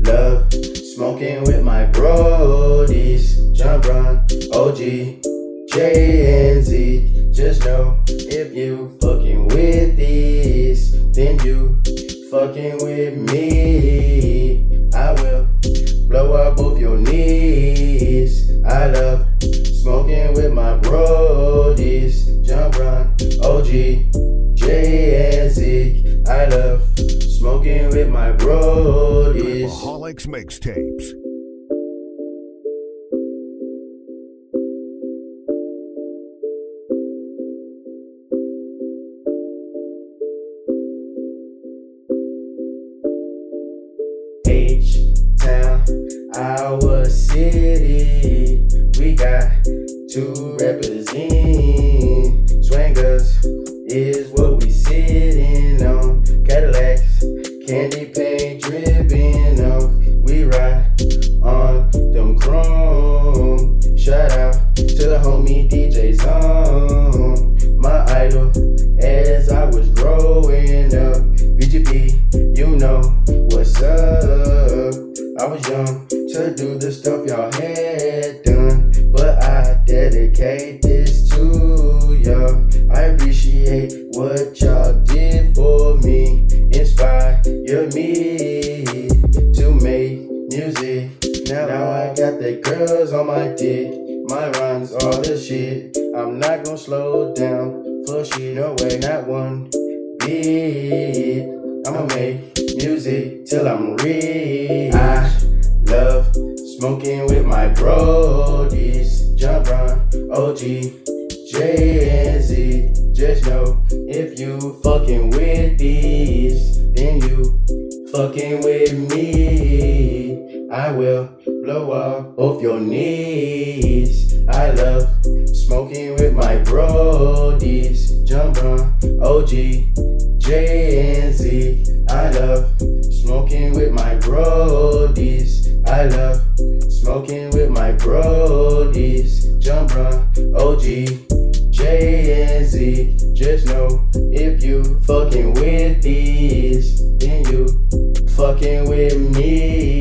love smoking with my brodies. Jump run, OG, J and Z. Just know if you fucking with this, then you fucking with me. I will blow up both your knees. I love smoking with my brodies. Jump run, OG, J and Z. I love smoking with my brodies. Tripaholics Mixtapes. H Town, our city. We got to represent. Swangers is what we sitting on. Cadillacs, candy paint dripping off. We ride on them chrome. Shout out to the homie DJ Zone. My idol as I was growing up. BGP, you know what's up. I was young to do the stuff y'all had done, but I dedicate this to y'all. I appreciate what y'all music. Now, I got the girls on my dick, my rhymes all the shit. I'm not gonna slow down for shit, no way, not one bit. I'ma make music till I'm rich. I love smoking with my brodies. Jump on OG, J and Z. Just know if you fucking with these, then you fucking with me. I will blow up off your knees. I love smoking with my brodies. Jump on OG, J and Z. I love smoking with my brodies. I love smoking with my brodies. Jump on OG, J and Z. Just know if you fucking with these, then you fucking with me.